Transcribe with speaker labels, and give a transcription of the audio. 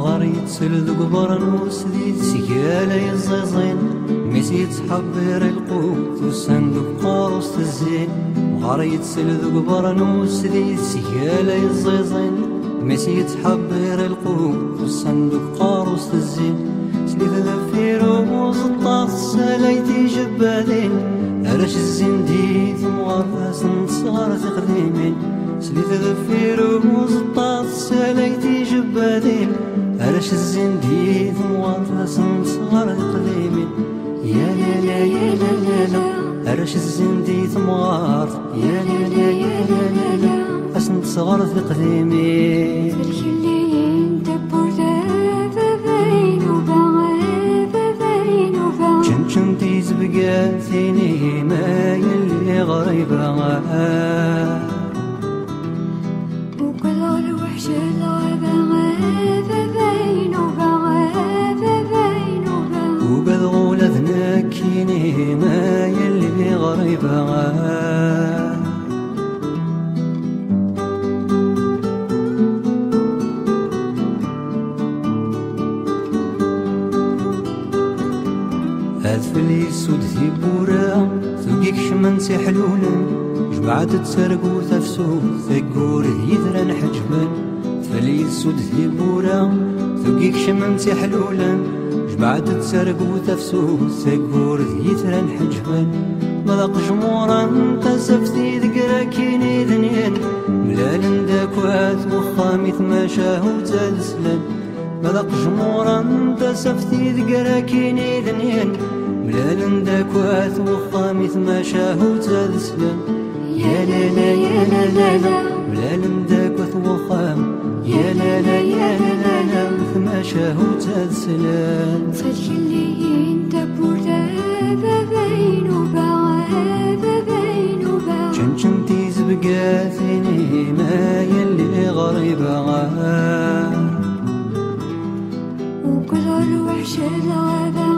Speaker 1: عمغار يتسل ذو قبر وسديد سيالا يزيزين ميسي تحبر القوت والصندوق قاروس الزين مغار يتسل ذو قبر وسديد سيالا يزيزين ميسي تحبر القوت والصندوق قاروس الزين سليف ذفير وزطاس سلايتي جبالين أرش الزين ديث مغرفاس صغار تقديمين. سليف ذفير وزطاس سلايتي جبالين أرش الزين ديث مغرفاس صغار تقديمين يا لا لا يا لا لا لا أرش الزين ديث مغارف يا لا لا يا لا لا لا
Speaker 2: بين وبين وبين
Speaker 1: شنشن تيز بقاتيني ما يلي غريبة أدفلي سود في بورا ثقيك شمن حلولا جمعت تسرق وتفسو ثقور يذرا حجبا فلي سود في بورا ثقيك شمن حلولا جمعت تسرق وتفسو ثقور يذرا حجبا مذاق جمورا تسفتي ذكرى كيني ذنين. ملال داكوات وخامي ثماشاه وتسلن مذاق جمورا تسفتي ذكرى كيني ذنين ملال داكوات وخامي ثماشاه وتسلن يا لا لا يا لا لا لا ملال داكوات وخام يا لا لا يا لا لا لا ثماشاه وتسلن
Speaker 2: فالكلين تبوردا بين وبين بين وبين
Speaker 1: شنشن تيز بقاثيني ما يلي غريبة
Speaker 2: وكذا الوحش